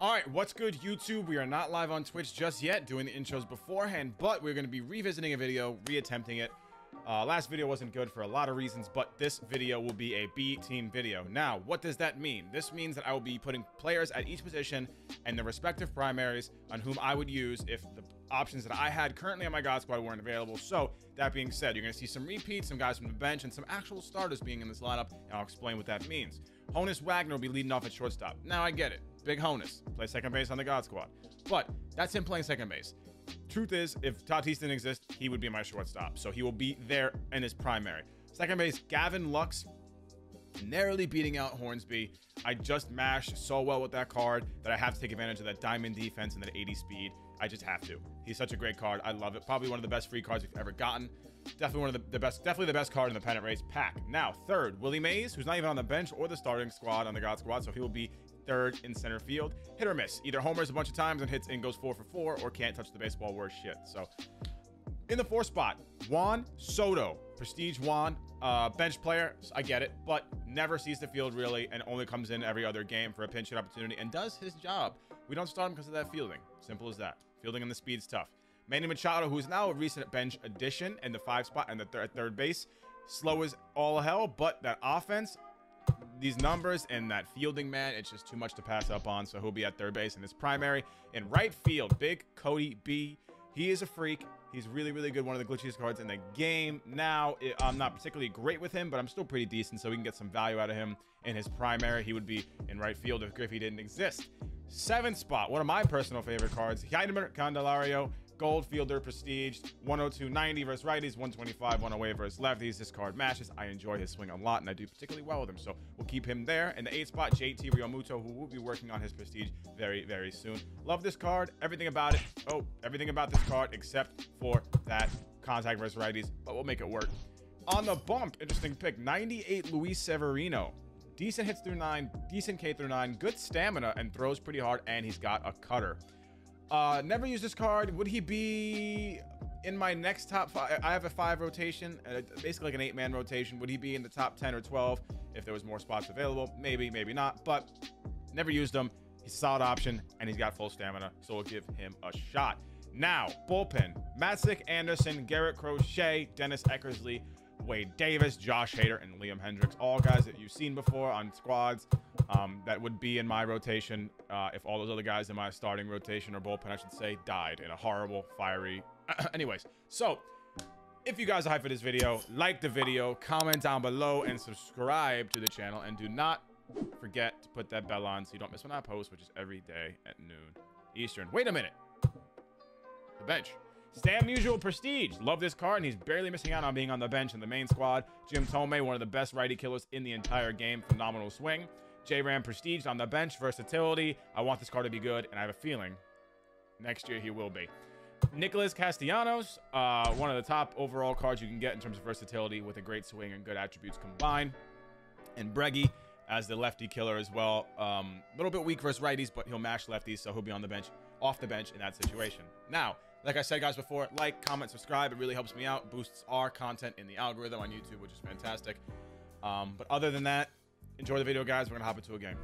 All right, what's good, YouTube? We are not live on Twitch just yet, doing the intros beforehand, but we're going to be revisiting a video, reattempting it. Uh, last video wasn't good for a lot of reasons, but this video will be a B team video. Now, what does that mean? This means that I will be putting players at each position and the respective primaries on whom I would use if the options that I had currently on my God Squad weren't available. So, that being said, you're going to see some repeats, some guys from the bench, and some actual starters being in this lineup, and I'll explain what that means. Honus Wagner will be leading off at shortstop. Now, I get it. Big Honus. Play second base on the God Squad. But that's him playing second base. Truth is, if Tatis didn't exist, he would be my shortstop. So he will be there in his primary. Second base, Gavin Lux narrowly beating out Hornsby. I just mashed so well with that card that I have to take advantage of that diamond defense and that 80 speed. I just have to. He's such a great card. I love it. Probably one of the best free cards we've ever gotten. Definitely one of the, the best, definitely the best card in the pennant race pack. Now, third, Willie Mays, who's not even on the bench or the starting squad on the God Squad, so he will be third in center field. Hit or miss. Either homers a bunch of times and hits and goes four for four, or can't touch the baseball worth shit. So in the fourth spot, Juan Soto. Prestige Juan, uh, bench player. I get it, but never sees the field really and only comes in every other game for a pinch hit opportunity and does his job. We don't start him because of that fielding. Simple as that. Fielding and the speed's tough. Manny Machado, who's now a recent bench addition in the five spot and the third, third base. Slow as all hell, but that offense, these numbers and that fielding man, it's just too much to pass up on. So he'll be at third base in his primary. In right field, big Cody B. He is a freak. He's really, really good. One of the glitchiest cards in the game. Now, I'm not particularly great with him, but I'm still pretty decent, so we can get some value out of him in his primary. He would be in right field if Griffey didn't exist. Seventh spot, one of my personal favorite cards, Jeimer Candelario, Gold Fielder Prestige, 102.90 versus righties, 125 108 versus lefties. This card matches. I enjoy his swing a lot, and I do particularly well with him, so we'll keep him there. In the eighth spot, JT Realmuto, who will be working on his Prestige very, very soon. Love this card. Everything about it. Oh, everything about this card except for that contact versus righties, but we'll make it work. On the bump, interesting pick, 98 Luis Severino. Decent hits through nine, decent K through nine, good stamina, and throws pretty hard, and he's got a cutter. Uh, never used this card. Would he be in my next top five? I have a five rotation, uh, basically like an eight man rotation. Would he be in the top 10 or 12 if there was more spots available? Maybe, maybe not, but never used him. He's a solid option and he's got full stamina, so we'll give him a shot. Now, bullpen Matzek, Anderson, Garrett Crochet, Dennis Eckersley, Wade Davis, Josh Hader, and Liam Hendriks. All guys that you've seen before on squads um, that would be in my rotation uh, if all those other guys in my starting rotation or bullpen, I should say, died in a horrible, fiery... Anyways, so if you guys are hyped for this video, like the video, comment down below, and subscribe to the channel. And do not forget to put that bell on so you don't miss when I post, which is every day at noon Eastern. Wait a minute. The bench. Stan Musial Prestige. Love this card, and he's barely missing out on being on the bench in the main squad. Jim Thome, one of the best righty killers in the entire game. Phenomenal swing. J-Ram Prestige on the bench. Versatility. I want this card to be good, and I have a feeling next year he will be. Nicholas Castellanos, uh, one of the top overall cards you can get in terms of versatility with a great swing and good attributes combined. And Breggy as the lefty killer as well. A um, little bit weak versus righties, but he'll mash lefties, so he'll be on the bench, off the bench in that situation. Now, like I said, guys, before, like, comment, subscribe. It really helps me out. Boosts our content in the algorithm on YouTube, which is fantastic. Um, but other than that, enjoy the video, guys. We're going to hop into a game.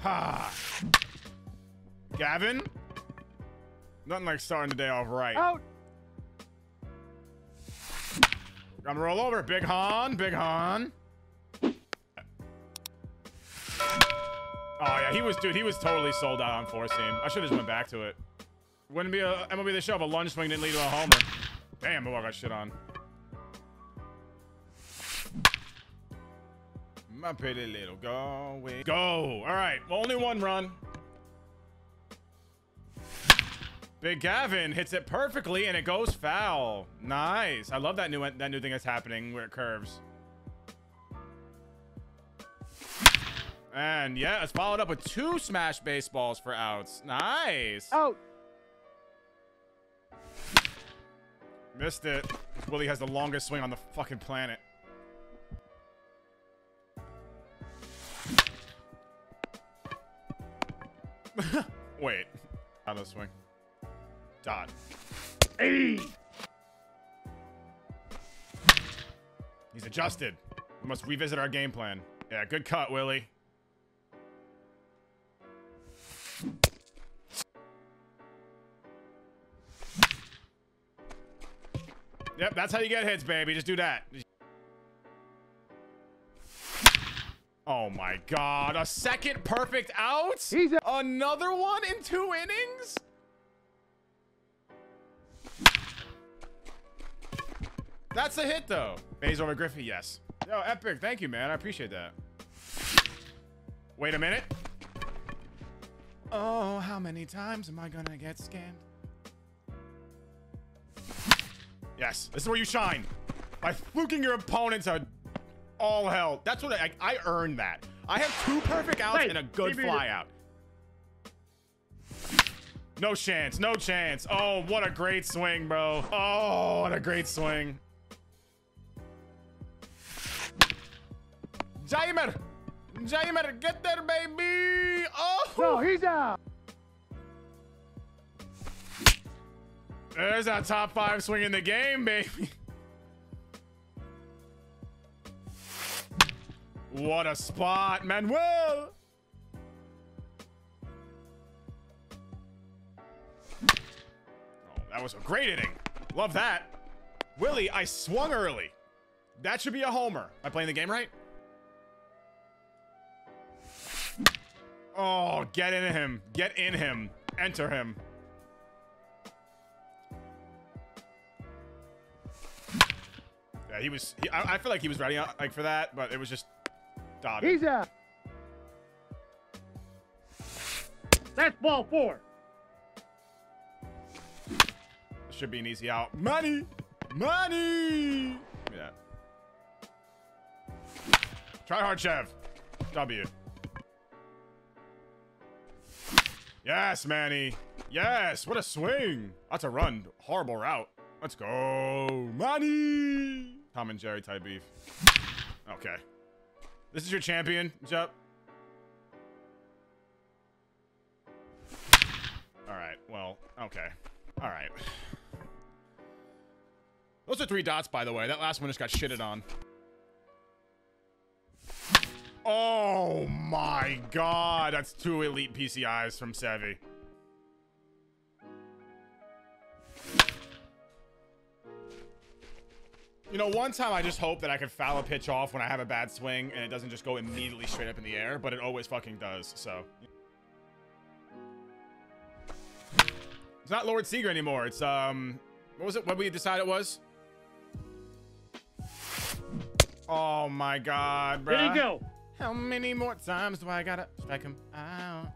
Ha! Gavin? Nothing like starting the day off right. Out! Gonna roll over. Big Han, Big Han. Yeah, he was, dude, he was totally sold out on four seam. I should have just went back to it. Wouldn't be a MLB The Show if a lunge swing didn't lead to a homer. Damn, I got shit on. My pretty little go away. Go! All right, well, only one run. Big Gavin hits it perfectly, and it goes foul. Nice. I love that new that new thing that's happening where it curves. And yeah, it's followed up with two smash baseballs for outs. Nice. Out. Missed it. Willie has the longest swing on the fucking planet. Wait. Out of swing. Dot. Hey! He's adjusted. We must revisit our game plan. Yeah, good cut, Willie. Yep, that's how you get hits, baby. Just do that. Oh my god, a second perfect out? Another one in two innings? That's a hit, though. Bays over Griffey, yes. Yo, Epic, thank you, man. I appreciate that. Wait a minute. Oh, how many times am I gonna get scanned? Yes, this is where you shine. By fluking your opponents a all hell. That's what I, I earned that. I have two perfect outs Hey, and a good give me fly out. No chance, no chance. Oh, what a great swing, bro. Oh, what a great swing. Jeimer! Jeimer, get there, baby! Oh! no, he's out. There's that top five swing in the game, baby. What a spot, Manuel! Oh, that was a great inning. Love that. Willie, I swung early. That should be a homer. Am I playing the game right? Oh, get in him. Get in him. Enter him. Yeah, he was. He, I, I feel like he was ready uh, like for that, but it was just dotted. He's out. That's ball four. Should be an easy out. Money, money. Give me that. Try hard, Chev. W. Yes, Manny. Yes. What a swing. That's a run. Horrible route. Let's go, Manny. Tom and Jerry type beef. Okay. This is your champion, Jup. All right. Well, okay. All right. Those are three dots, by the way. That last one just got shitted on. Oh my god. That's two elite PCIs from Sevi. You know, one time I just hope that I could foul a pitch off when I have a bad swing and it doesn't just go immediately straight up in the air, but it always fucking does, so. It's not Lord Seeger anymore. It's, um, what was it? What we decided it was? Oh my god, bro. There you go. How many more times do I gotta strike him out?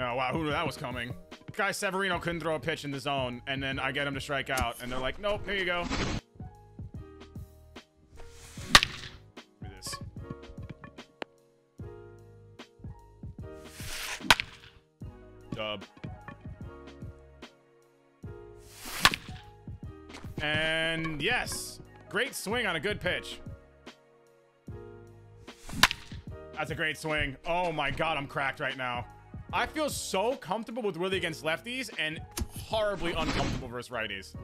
Oh, wow. Who knew that was coming? Guy Severino couldn't throw a pitch in the zone, and then I get him to strike out, and they're like, nope, here you go. Dub. And yes, great swing on a good pitch. That's a great swing. Oh my god, I'm cracked right now. I feel so comfortable with Willie against lefties and horribly uncomfortable versus righties.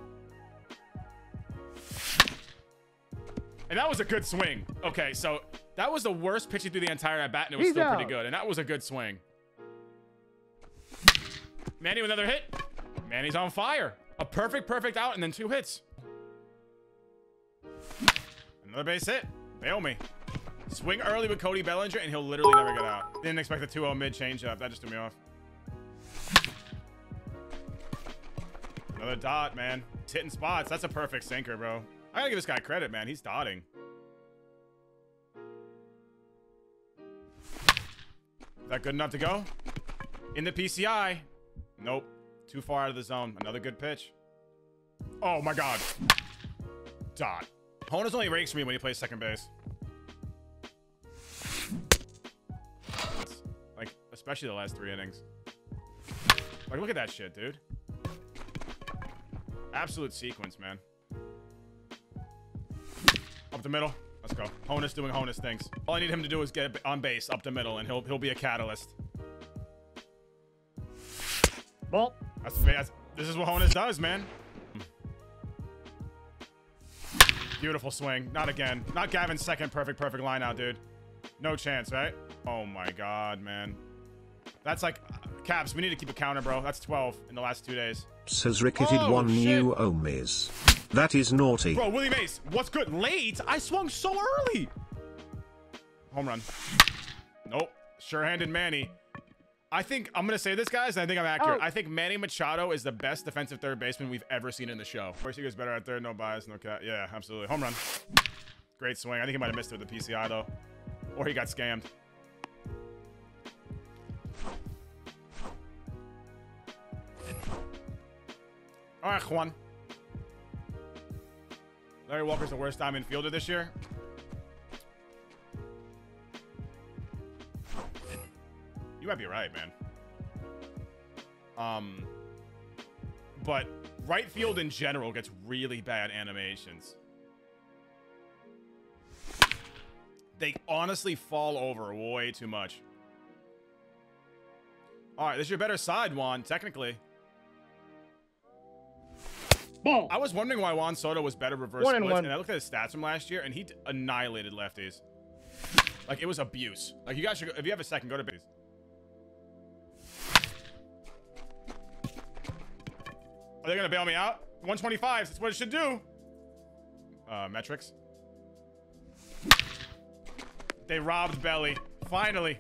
And that was a good swing. Okay, so that was the worst pitching through the entire at bat, and it was He's still pretty good. And that was a good swing. Manny with another hit. Manny's on fire. A perfect, perfect out, and then two hits. Another base hit. Bail me. Swing early with Cody Bellinger, and he'll literally never get out. Didn't expect the 2-0 mid changeup. That just threw me off. Another dot, man. He's hitting spots. That's a perfect sinker, bro. I gotta give this guy credit, man. He's dotting. Is that good enough to go? In the PCI. Nope. Too far out of the zone. Another good pitch. Oh my god. Dot. Honus only rakes me when he plays second base. Especially the last three innings. Like, look at that shit, dude. Absolute sequence, man. Up the middle. Let's go. Honus doing Honus things. All I need him to do is get on base up the middle, and he'll he'll be a catalyst. Ball. That's, that's this is what Honus does, man. Beautiful swing. Not again. Not Gavin's second perfect, perfect line out, dude. No chance, right? Oh my god, man. That's like, Caps, we need to keep a counter, bro. That's 12 in the last two days. Says ricketed Oh, one shit. new Omis. That is naughty. Bro, Willie Mays, what's good? Late? I swung so early. Home run. Nope. Sure-handed Manny. I think I'm gonna say this, guys. And I think I'm accurate. Oh. I think Manny Machado is the best defensive third baseman we've ever seen in the show. Of course, he gets better at third. No bias, no cat. Yeah, absolutely. Home run. Great swing. I think he might have missed it with the PCI though, or he got scammed. All right, Juan. Larry Walker's the worst diamond fielder this year. You might be right, man. Um, but right field in general gets really bad animations. They honestly fall over way too much. All right, this is your better side, Juan, technically. I was wondering why Juan Soto was better reverse One and one. and I looked at his stats from last year, and he annihilated lefties. Like it was abuse. Like you guys should, go, if you have a second, go to base. Are they gonna bail me out? 125. That's what it should do. Uh, metrics. They robbed Belly. Finally.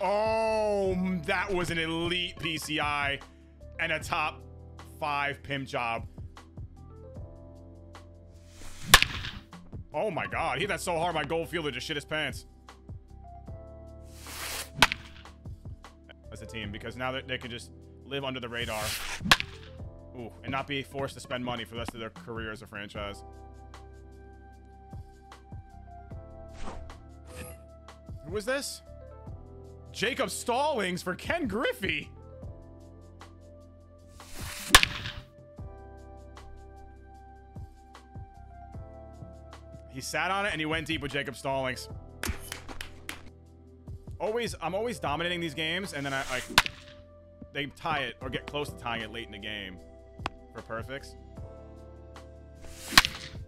Oh, that was an elite PCI and a top five pimp job. Oh my god, he hit that so hard my gold fielder just shit his pants. As a team, because now that they can just live under the radar. Ooh, and not be forced to spend money for the rest of their career as a franchise. Who was this? Jacob Stallings for Ken Griffey. He sat on it and he went deep with Jacob Stallings. Always, I'm always dominating these games, and then I like they tie it or get close to tying it late in the game for perfects.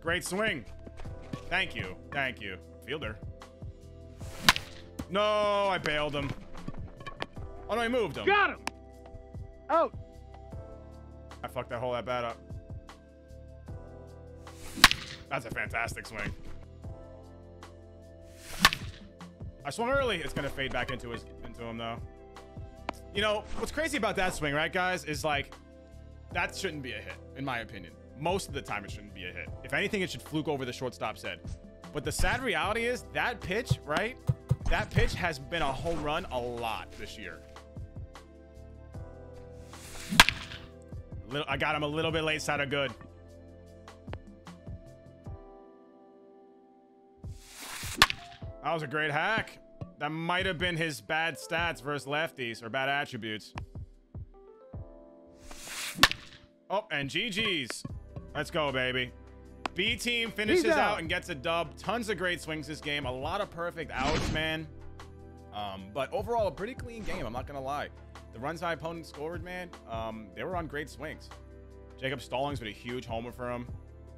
Great swing. Thank you. Thank you. Fielder. No, I bailed him. Oh no, I moved him. Got him. Out. I fucked that whole at bat up. That's a fantastic swing. I swung early. It's gonna fade back into his into him though. You know what's crazy about that swing, right, guys? Is like that shouldn't be a hit, in my opinion. Most of the time, it shouldn't be a hit. If anything, it should fluke over the shortstop's head. But the sad reality is that pitch, right? That pitch has been a home run a lot this year. I got him a little bit late of good. That was a great hack. That might have been his bad stats versus lefties or bad attributes. Oh, and GG's. Let's go, baby. B team finishes out. out. and gets a dub. Tons of great swings this game. A lot of perfect outs, man. Um, but overall, a pretty clean game. I'm not gonna lie. The runs my opponent scored, man, um, they were on great swings. Jacob Stallings with a huge homer for him.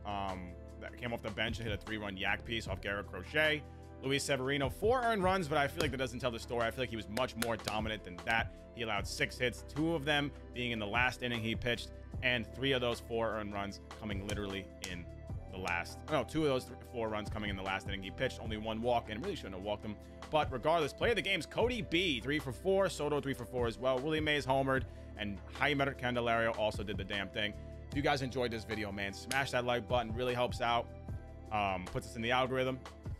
Um, that came off the bench and hit a three-run yak piece off Garrett Crochet. Luis Severino, four earned runs, but I feel like that doesn't tell the story. I feel like he was much more dominant than that. He allowed six hits, two of them being in the last inning he pitched, and three of those four earned runs coming literally in the last. No, two of those th- four runs coming in the last inning he pitched. Only one walk, and really shouldn't have walked him. But regardless, play of the games, Cody B, three for four, Soto, three for four as well. Willie Mays homered, and Jeimer Candelario also did the damn thing. If you guys enjoyed this video, man, smash that like button. Really helps out. Um, puts us in the algorithm.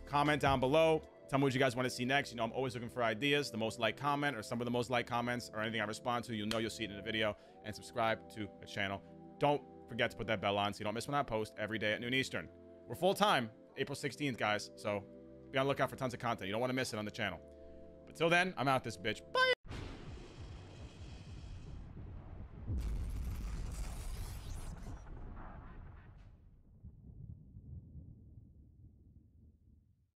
Comment down below. Tell me what you guys want to see next. You know, I'm always looking for ideas. The most liked comment or some of the most liked comments or anything I respond to, you'll know you'll see it in the video. And subscribe to the channel. Don't forget to put that bell on so you don't miss when I post every day at noon Eastern. We're full time, April 16th, guys. So be on the lookout for tons of content. You don't want to miss it on the channel. But till then, I'm out this bitch. Bye.